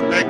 perfect.